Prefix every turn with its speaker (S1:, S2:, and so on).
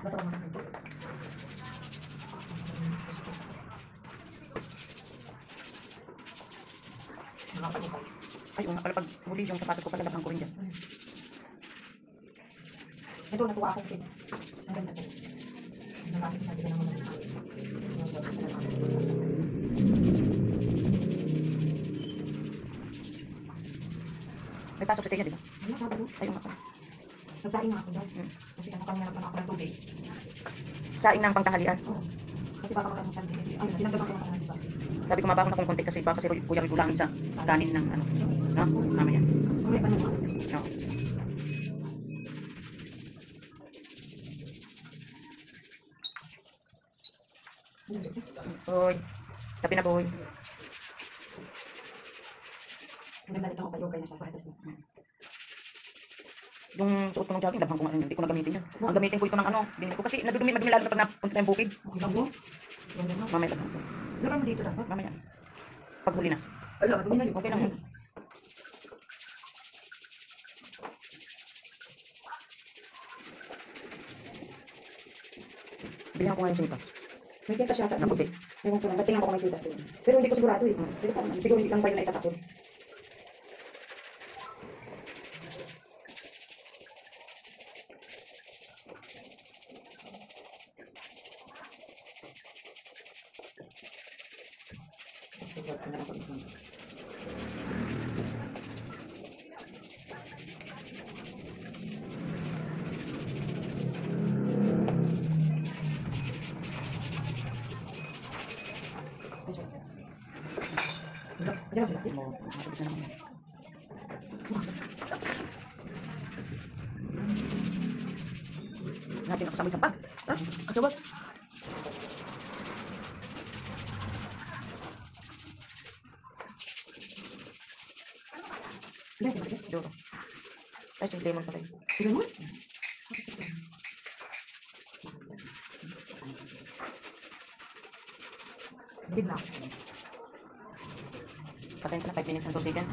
S1: Basta ko ito. Nakapagipay.
S2: Ay, oo nga pala pag huli yung sapatos ko pala labang ko rin dyan.
S1: Ito, natuwa ako kasi. Ang ganda to. Nakakit siya, tignan mo na.
S2: May pasok sa kanya, di ba? Ay, oo nga pala.
S1: Nagsaing nga ako.
S2: Hmm.
S1: Kasi ano kami naman ako ng tubig.
S2: Saing ng pangtanghalian.
S1: Oo. Kasi baka magkano siya. Ay, dinagdagan ko na ako ng iba.
S2: Sabi ko mabako na kung konti kasi baka kasi kuya kulangin sa kanin ng ano. No? Mamaya.
S1: Kung may panahon ako.
S2: No. Hoy. Tapi na boy.
S1: Nito ako kayo, kaya nasa paretas na.
S2: Yung suot ko ng jogging, labang ko nga rin, hindi ko na gamitin yan. Ang gamitin ko ito ng ano, binili ko kasi nadudumi, madumi lalo na pag napunta tayong bukid.
S1: Okay lang mo.
S2: Mamaya lang.
S1: Lagay mo dito dapat.
S2: Mamaya. Pag huli na.
S1: Ala, madumi na yun.
S2: Okay lang yun. Bilhan ko nga yung sinipas.
S1: May sitas yata.
S2: Na puti.
S1: Ewan ko lang, ba't tingnan ko kung may sitas doon. Pero hindi ko sigurado eh. Pero parang, siguro hindi lang ba yun na itatapon. Diyan sila.
S2: Mo, nakakabit na naman yan. Natin ako sabay sa pag. Ha? Ano
S1: Diyan sila.
S2: Duro. Ay, si Lemon yun.
S1: Tignan mo. Hindi lang.
S2: Patayin ko na 5 minutes and 2 seconds.